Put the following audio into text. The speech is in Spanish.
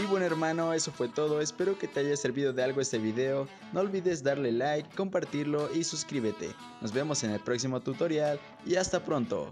y bueno hermano, eso fue todo, espero que te haya servido de algo este video, no olvides darle like, compartirlo y suscríbete. Nos vemos en el próximo tutorial y hasta pronto.